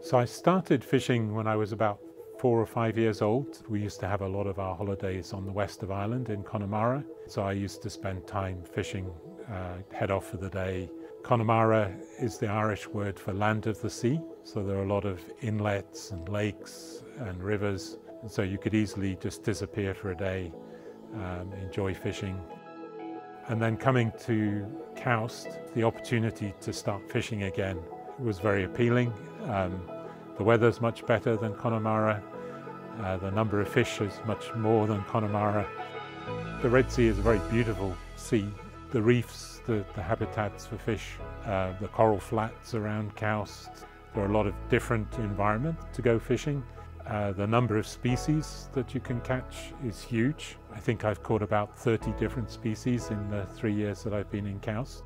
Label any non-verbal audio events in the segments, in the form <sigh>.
So I started fishing when I was about four or five years old. We used to have a lot of our holidays on the west of Ireland in Connemara. So I used to spend time fishing, uh, head off for the day. Connemara is the Irish word for land of the sea. So there are a lot of inlets and lakes and rivers. And so you could easily just disappear for a day, um, enjoy fishing. And then coming to KAUST, the opportunity to start fishing again was very appealing. Um, the weather's much better than Connemara. Uh, the number of fish is much more than Connemara. The Red Sea is a very beautiful sea. The reefs, the, the habitats for fish, uh, the coral flats around KAUST. There are a lot of different environments to go fishing. Uh, the number of species that you can catch is huge. I think I've caught about 30 different species in the three years that I've been in KAUST.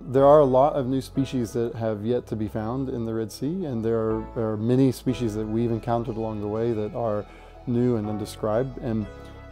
There are a lot of new species that have yet to be found in the Red Sea, and there are, there are many species that we've encountered along the way that are new and undescribed. And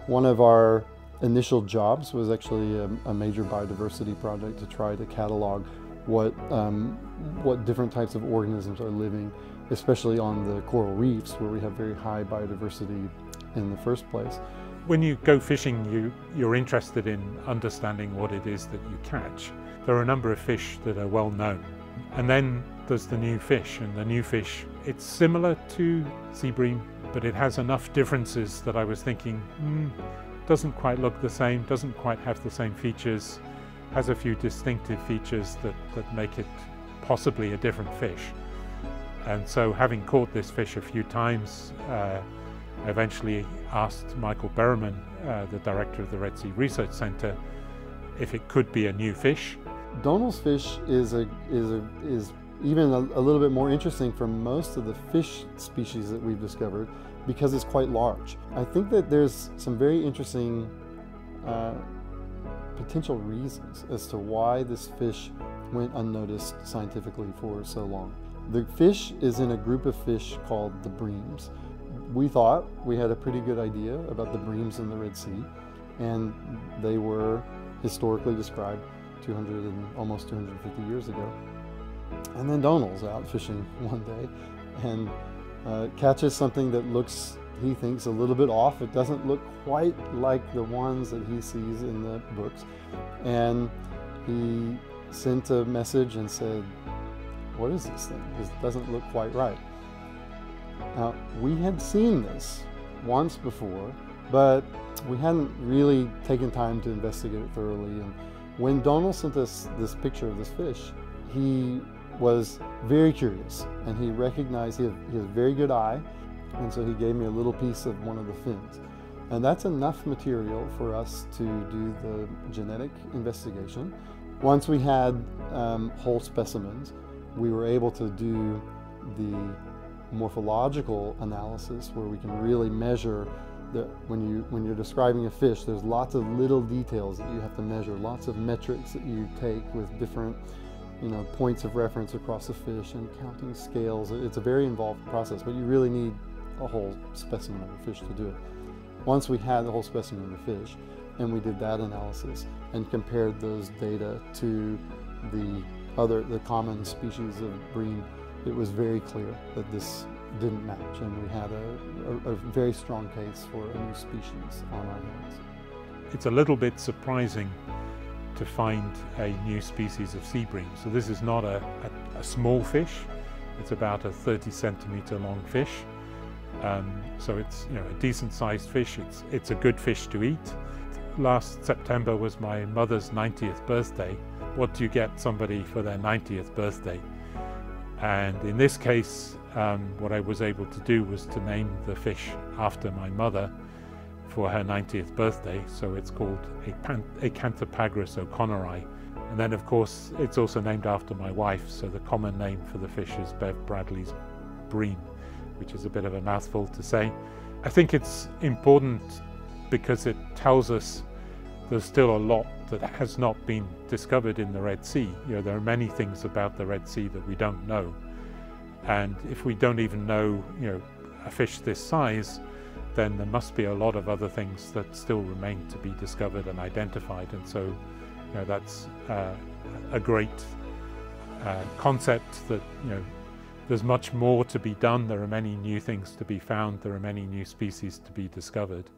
one of our initial jobs was actually a, a major biodiversity project to try to catalog what, um, what different types of organisms are living, especially on the coral reefs where we have very high biodiversity in the first place. When you go fishing, you, you're interested in understanding what it is that you catch. There are a number of fish that are well known. And then there's the new fish, and the new fish, it's similar to sea bream, but it has enough differences that I was thinking, hmm, doesn't quite look the same, doesn't quite have the same features, has a few distinctive features that, that make it possibly a different fish. And so having caught this fish a few times, uh, Eventually asked Michael Berumen, uh, the director of the Red Sea Research Center, if it could be a new fish. Donal's fish is a is a is even a, a, little bit more interesting for most of the fish species that we've discovered because it's quite large. I think that there's some very interesting uh, potential reasons as to why this fish went unnoticed scientifically for so long. The fish is in a group of fish called the breams. We thought we had a pretty good idea about the breams in the Red Sea, and they were historically described 200 and almost 250 years ago. And then Donal's out fishing <laughs> one day and uh, catches something that looks, he thinks, a little bit off. It doesn't look quite like the ones that he sees in the books. And he sent a message and said, What is this thing? This doesn't look quite right. Now, we had seen this once before, but we hadn't really taken time to investigate it thoroughly. And when Donal sent us this picture of this fish, he was very curious and he recognized he had, he had a very good eye, and so he gave me a little piece of one of the fins. And that's enough material for us to do the genetic investigation. Once we had um, whole specimens, we were able to do the morphological analysis where we can really measure when you when you're describing a fish, there's lots of little details that you have to measure, lots of metrics that you take with different you know points of reference across the fish and counting scales. It's a very involved process, but you really need a whole specimen of a fish to do it. Once we had the whole specimen of the fish, and we did that analysis and compared those data to the other the common species of bream, it was very clear that this didn't match, and we had a, a, a, very strong case for a new species on our hands. It's a little bit surprising to find a new species of sea bream. So this is not a, a small fish, it's about a 30 centimeter long fish. Um, so it's you know a decent sized fish, it's, it's a good fish to eat. Last September was my mother's 90th birthday. What do you get somebody for their 90th birthday? And in this case, um, what I was able to do was to name the fish after my mother for her 90th birthday. So it's called Acanthopagrus oconnorae. And then, of course, it's also named after my wife. So the common name for the fish is Bev Bradley's bream, which is a bit of a mouthful to say. I think it's important because it tells us there's still a lot that has not been discovered in the Red Sea. You know, there are many things about the Red Sea that we don't know. And if we don't even know, you know, a fish this size, then there must be a lot of other things that still remain to be discovered and identified. And so, you know, that's uh, a great uh, concept that, you know, there's much more to be done. There are many new things to be found. There are many new species to be discovered.